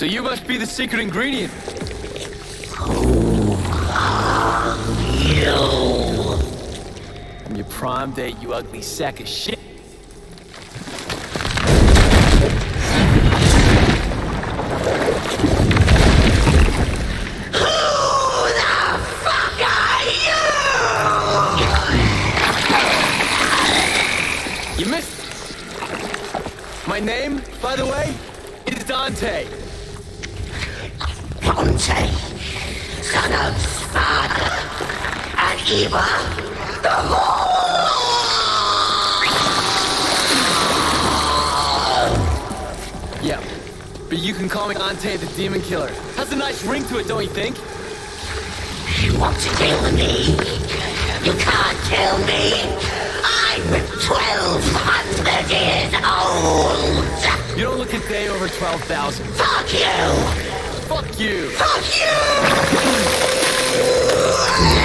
So you must be the secret ingredient. You. I'm your prime date, you ugly sack of shit. Who the fuck are you? You missed. My name, by the way, is Dante. Dante, son of Sparda, and Eva, the Yeah. But you can call me Ante the Demon Killer. Has a nice ring to it, don't you think? You want to kill me? You can't kill me. I'm 1200 years old. You don't look a day over 12,000. Fuck you. Fuck you. Fuck you.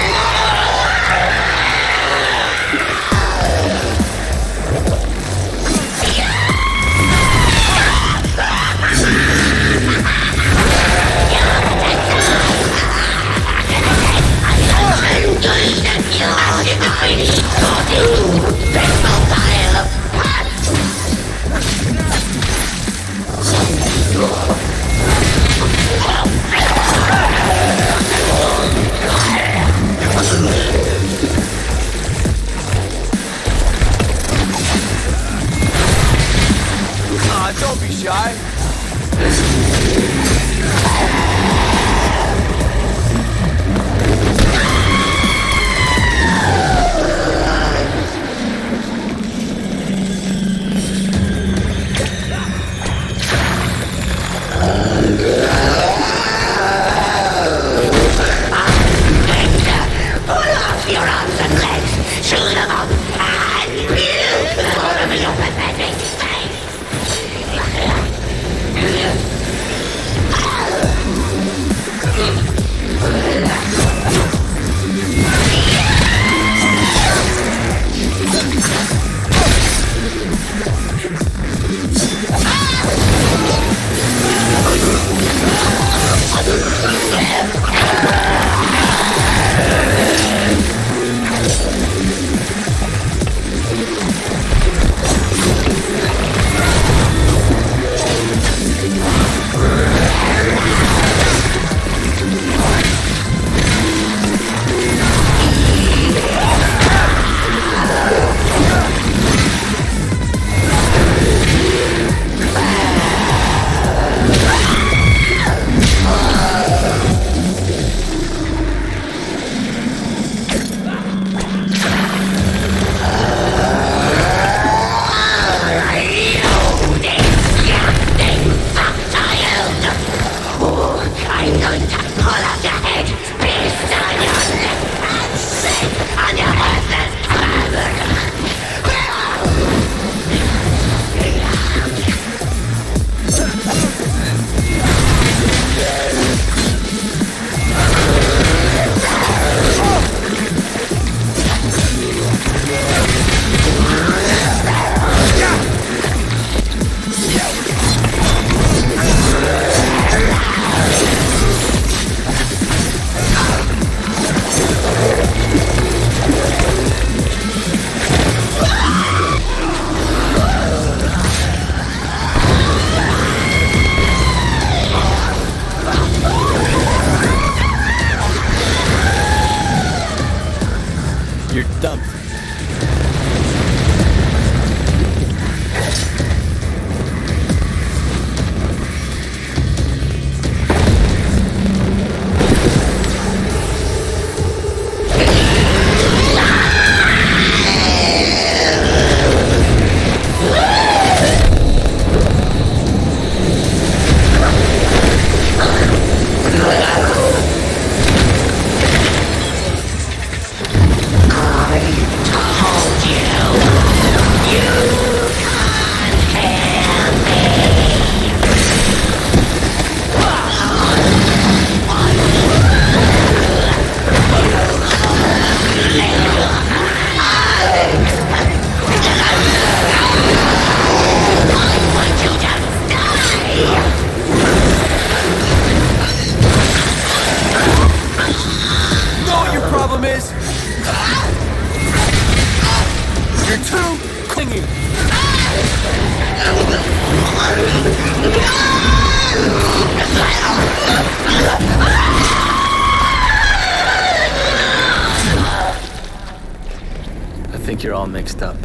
Don't be shy. Singing. I think you're all mixed up.